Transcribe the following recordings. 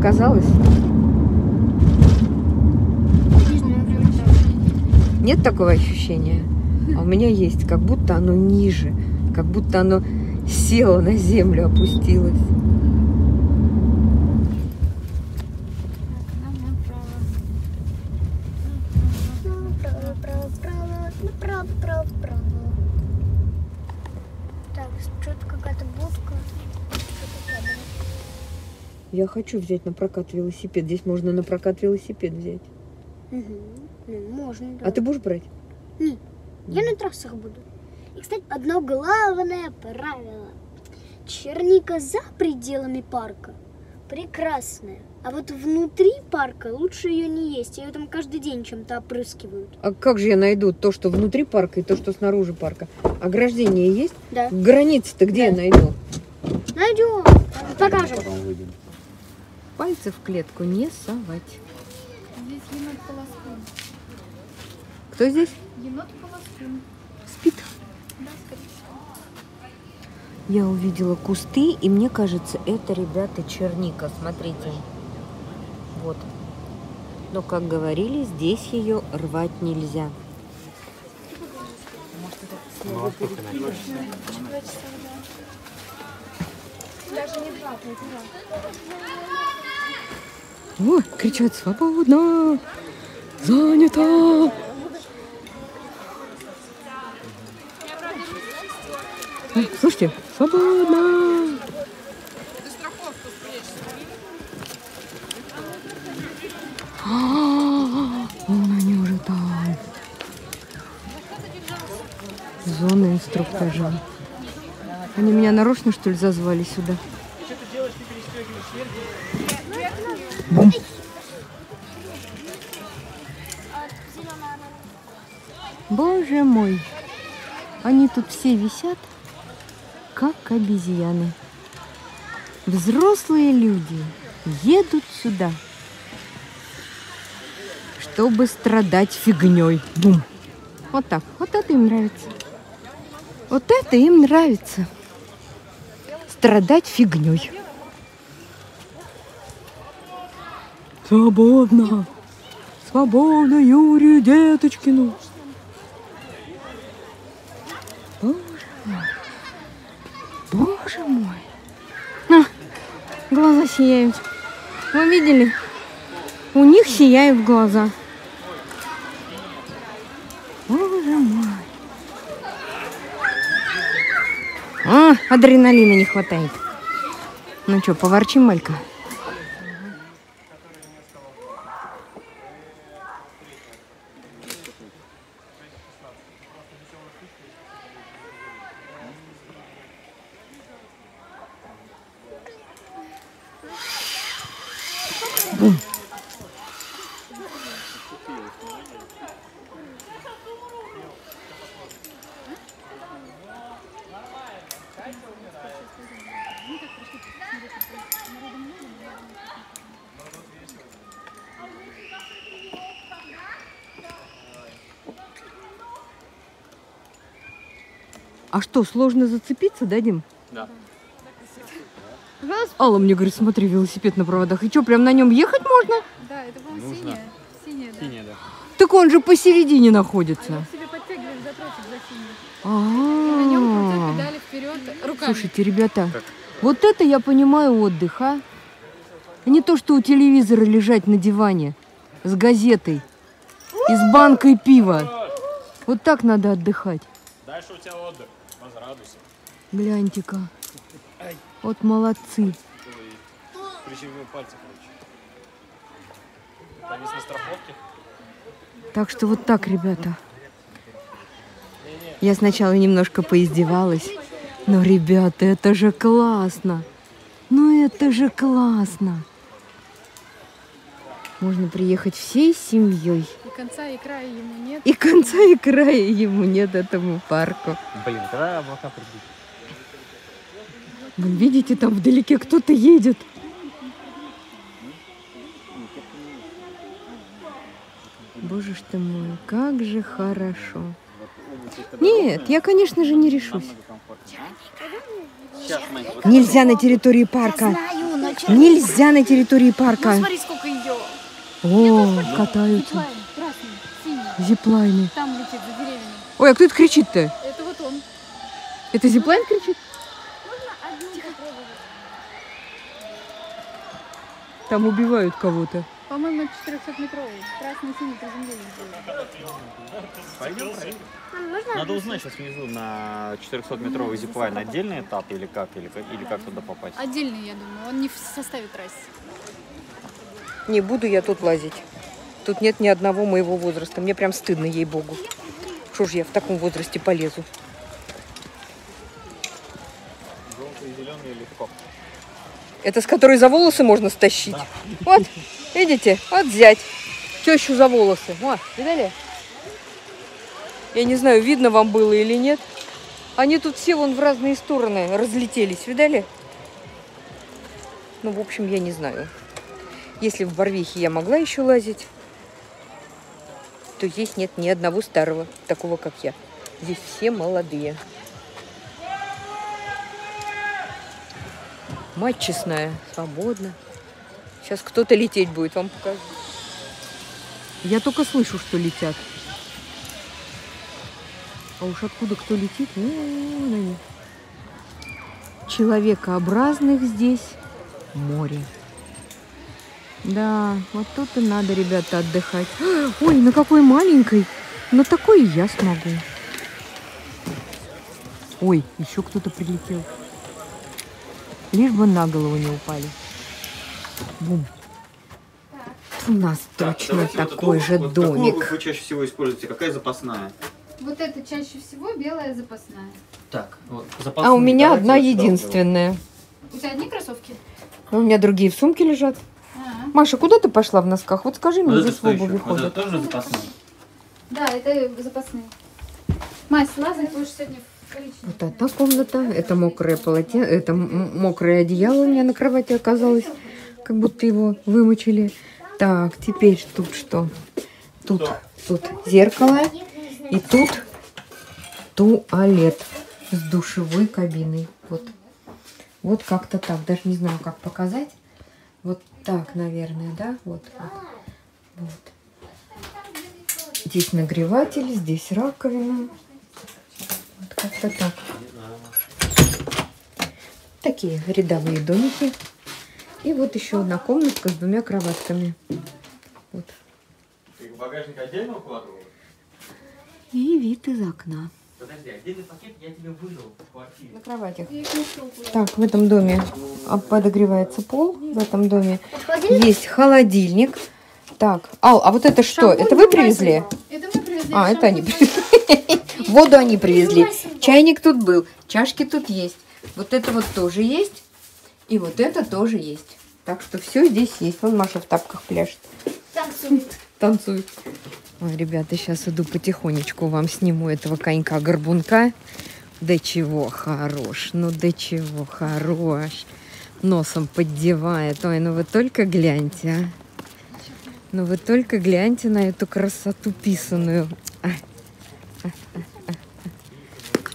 показалось? Нет такого ощущения? А у меня есть, как будто оно ниже, как будто оно село на землю, опустилось. Я хочу взять на прокат велосипед. Здесь можно на прокат велосипед взять. Мгм. Ну, можно, да. А ты будешь брать? Я на трассах буду. И, кстати, одно главное правило. Черника за пределами парка прекрасная. А вот внутри парка лучше ее не есть. Ее там каждый день чем-то опрыскивают. А как же я найду то, что внутри парка и то, что снаружи парка? Ограждение есть? Да. Границы-то где я найду? Найдем. Покажем. Потом выйдем. Пальцы в клетку не совать. Здесь енот полоскун. Кто здесь? Енот полоскун. Спит. Да, скорее всего. Я увидела кусты, и мне кажется, это, ребята, черника. Смотрите. Вот. Но, как говорили, здесь ее рвать нельзя. Ну, а сколько начали? Даже не два, пять Ой, кричат свободно! Занято! Ой, Слушайте, свободно! А, уже там. Зона инструктажа. Они меня нарочно, что ли, зазвали сюда? Бум. Боже мой, они тут все висят, как обезьяны. Взрослые люди едут сюда, чтобы страдать фигней. Бум. Вот так. Вот это им нравится. Вот это им нравится. Страдать фигней. Свободно. Свободно Юрию Деточкину. Боже мой. Боже мой. На, глаза сияют. Вы видели? У них сияют глаза. Боже мой. А, адреналина не хватает. Ну что, поворчим, Малька? А что, сложно зацепиться, да, Дим? Да. Алла мне говорит, смотри, велосипед на проводах. И что, прям на нем ехать можно? Да, это, по-моему, синяя. Синяя, да. Синяя, да. Так он же посередине находится. Себе подтягиваешь за тросик за синий. На нем крутят А, педали вперед руками. Слушайте, ребята, Как? вот это я понимаю отдых, а? А не то, что у телевизора лежать на диване с газетой и с банкой пива. Вот так надо отдыхать. Дальше у тебя отдых. Возрадуйся. Гляньте-ка. Вот молодцы. Прищемил пальцы, короче. Повис на страховке. Так что вот так, ребята. Я сначала немножко поиздевалась. Но, ребята, это же классно. Ну это же классно. Можно приехать всей семьей. И конца и края ему нет. И конца и края ему нет этому парку. Блин, когда облака придут? Вон, видите, там вдалеке кто-то едет. Боже ж ты мой, как же хорошо. Нет, я, конечно же, не решусь. Нельзя на территории парка. Нельзя на территории парка. О, катаются. Зиплайн, красный, синий. Зиплайны. Там летит за деревьями. Ой, а кто это кричит-то? Это вот он. Это зиплайн кричит? Там убивают кого-то. По-моему, 400-метровый. Красный, синий приземление можно? Надо узнать сейчас внизу на 400-метровый зиплайн отдельный этап или как, или, как- или как туда попасть. Отдельный, я думаю. Он не в составе трассы. Не буду я тут лазить. Тут нет ни одного моего возраста. Мне прям стыдно, ей-богу. Что ж я в таком возрасте полезу? Это с которой за волосы можно стащить. Вот, видите, вот взять. Тещу за волосы. О, видали? Я не знаю, видно вам было или нет. Они тут все вон в разные стороны разлетелись, видали? Ну, в общем, я не знаю. Если в Барвихе я могла еще лазить, то здесь нет ни одного старого, такого как я. Здесь все молодые. Мать честная, свободно. Сейчас кто-то лететь будет, вам покажу. Я только слышу, что летят. А уж откуда кто летит, они. Человекообразных здесь море. Да, вот тут и надо, ребята, отдыхать. Ой, на какой маленькой. На такой и я смогу. Ой, еще кто-то прилетел. Лишь бы на голову не упали. Бум. У нас точно такой же домик. вы чаще всего используете? Какая запасная? Вот это чаще всего белая запасная. Так, вот А у меня одна единственная. У тебя одни кроссовки? У меня другие в сумке лежат. Маша, куда ты пошла в носках? Вот скажи мне, Вот это здесь в еще? обуви Вот это ходят. тоже запасная? да, это запасные. Мась, лазать будешь сегодня в количестве. Вот одна комната, это мокрое полотенце, это мокрое одеяло у меня на кровати оказалось, как будто его вымочили. Так, теперь тут что? Тут, тут зеркало, и тут туалет с душевой кабиной. Вот, вот как-то так, даже не знаю, как показать. Вот так, наверное, да? Вот, вот. вот. Здесь нагреватель, здесь раковина. Вот как-то так. Такие рядовые домики. И вот еще одна комнатка с двумя кроватками. Вот. Ты багажник отдельно укладывал? И вид из окна. Подожди, отдельный пакет я тебе выжил в квартире. На кроватях. Так, в этом доме а, подогревается пол. В этом доме Холодильник? есть холодильник. Так, Ал, а вот это что? Это вы привезли? Это мы привезли. А, это они шампунь. привезли. Воду они привезли. Чайник тут был, чашки тут есть. Вот это вот тоже есть. И вот это тоже есть. Так что все здесь есть. Вон Маша в тапках пляшет. Танцует. танцует. Ой, ребята, сейчас иду потихонечку вам сниму этого конька-горбунка. Да чего хорош, ну да чего хорош. Носом поддевает. Ой, ну вы только гляньте, а. Ну вы только гляньте на эту красоту писаную.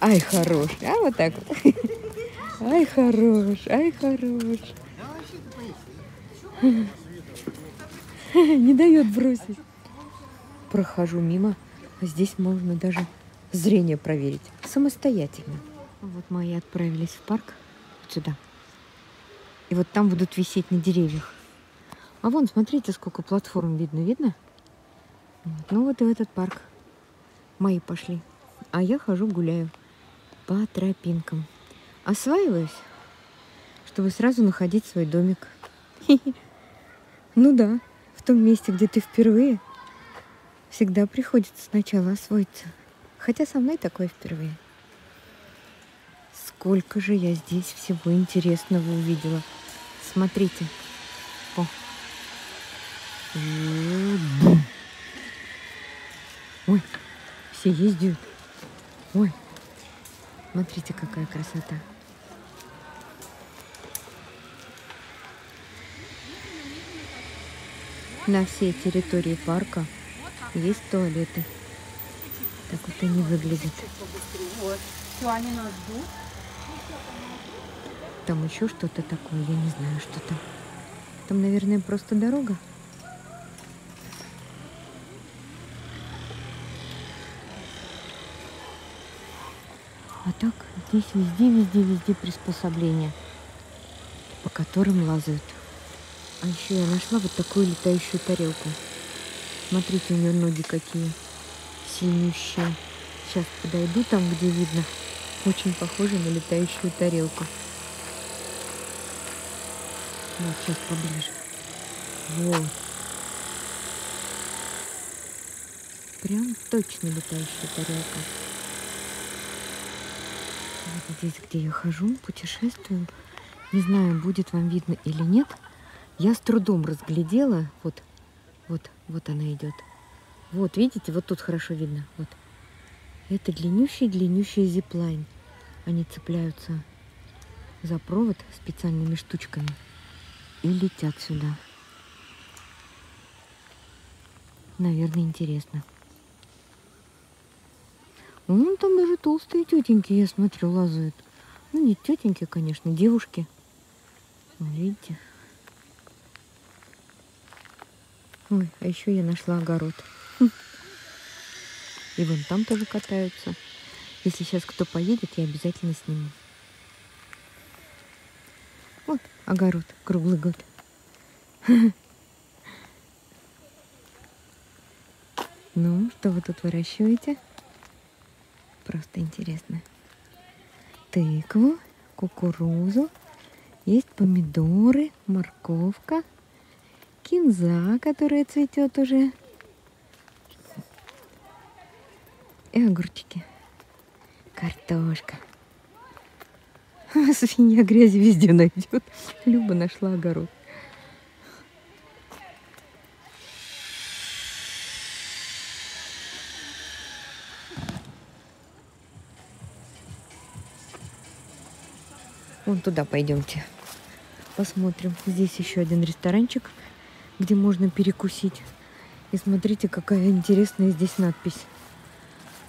Ай, хорош. А вот так вот. Ай, хорош, ай, хорош. Не дает бросить. Прохожу мимо, здесь можно даже зрение проверить самостоятельно. Вот мои отправились в парк, вот сюда. И вот там будут висеть на деревьях. А вон, смотрите, сколько платформ видно, видно? Вот. Ну вот и в этот парк. Мои пошли. А я хожу гуляю по тропинкам. Осваиваюсь, чтобы сразу находить свой домик. Ну да, в том месте, где ты впервые, всегда приходится сначала освоиться. Хотя со мной такое впервые. Сколько же я здесь всего интересного увидела. Смотрите. О. Бум. Ой, все ездят. Ой, смотрите, какая красота. На всей территории парка есть туалеты. Так вот они выглядят. Там еще что-то такое, я не знаю, что там. Там, наверное, просто дорога. А так здесь везде, везде, везде приспособления, по которым лазают. А еще я нашла вот такую летающую тарелку. Смотрите, у нее ноги какие сильнющие. Сейчас подойду там, где видно. Очень похоже на летающую тарелку. Вот, сейчас поближе. Вот. Прям точно летающая тарелка. Вот здесь, где я хожу, путешествую. Не знаю, будет вам видно или нет. Я с трудом разглядела. Вот, вот, вот она идет. Вот, видите, вот тут хорошо видно. Вот. Это длиннющий-длиннющий зиплайн. Они цепляются за провод специальными штучками и летят сюда. Наверное, интересно. Вон там даже толстые тетеньки, я смотрю, лазают. Ну, не тетеньки, конечно, девушки. Видите? Ой, а еще я нашла огород. И вон там тоже катаются. Если сейчас кто поедет, я обязательно сниму. Вот огород круглый год. Ну, что вы тут выращиваете? Просто интересно. Тыкву, кукурузу, есть помидоры, морковка, кинза, которая цветет уже. И огурчики. Картошка. Свинья грязи везде найдет. Люба нашла огород. Вон туда пойдемте. Посмотрим. Здесь еще один ресторанчик, где можно перекусить. И смотрите, какая интересная здесь надпись.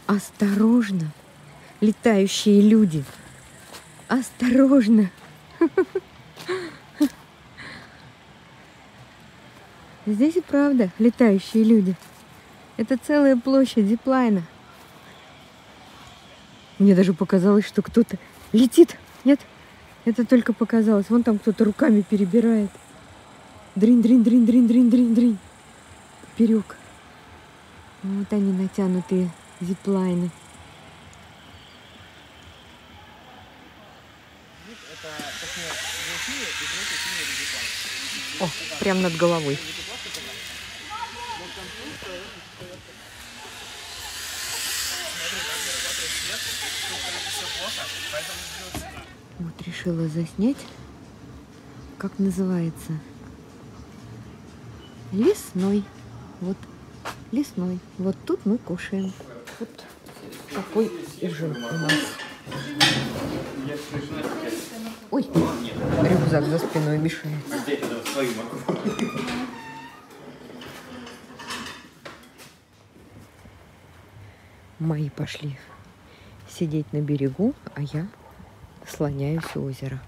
Осторожно, летающие люди. Осторожно. Здесь и правда летающие люди. Это целая площадь зиплайна. Мне даже показалось, что кто-то летит. Нет, это только показалось. Вон там кто-то руками перебирает. Дрин, дрин, дрин, дрин, дрин, дрин, дрин. Вперед. Вот они натянутые зиплайны. О, прям над головой. Вот решила заснять. Как называется? Лесной. Вот лесной. Вот тут мы кушаем. Вот такой ужин у нас. Ой, рюкзак за спиной мешает. Мои пошли сидеть на берегу, а я слоняюсь у озера.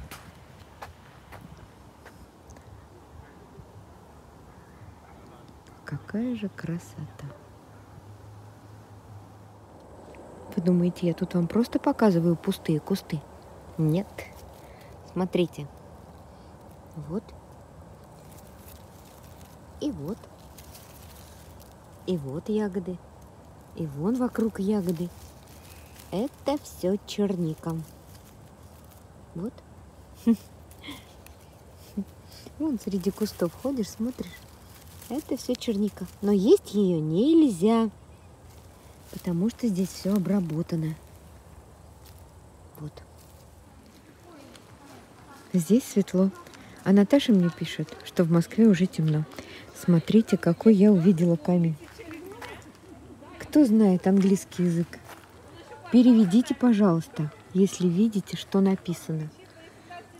Какая же красота. Вы думаете, я тут вам просто показываю пустые кусты? Нет. Смотрите. Вот. И вот. И вот ягоды. И вон вокруг ягоды. Это все черника. Вот. Вон среди кустов ходишь, смотришь. Это все черника. Но есть ее нельзя, потому что здесь все обработано. Вот. Здесь светло. А Наташа мне пишет, что в Москве уже темно. Смотрите, какой я увидела камень. Кто знает английский язык? Переведите, пожалуйста, если видите, что написано.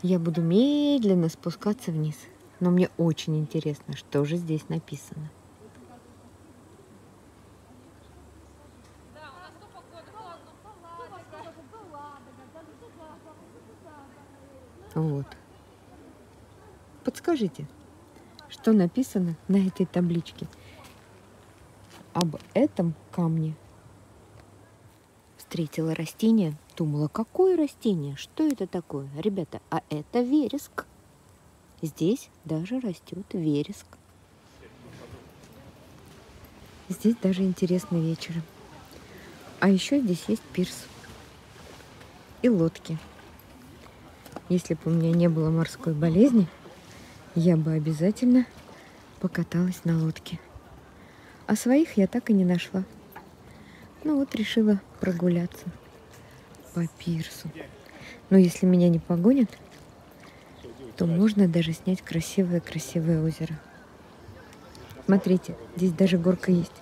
Я буду медленно спускаться вниз. Но мне очень интересно, что же здесь написано. Вот. Подскажите, что написано на этой табличке об этом камне? Встретила растение, думала, какое растение, что это такое? Ребята, а это вереск. Здесь даже растет вереск. Здесь даже интересно вечером. А еще здесь есть пирс и лодки. Если бы у меня не было морской болезни, я бы обязательно покаталась на лодке. А своих я так и не нашла. Ну вот решила прогуляться по пирсу. Но если меня не погонят, то можно даже снять красивое-красивое озеро. Смотрите, здесь даже горка есть.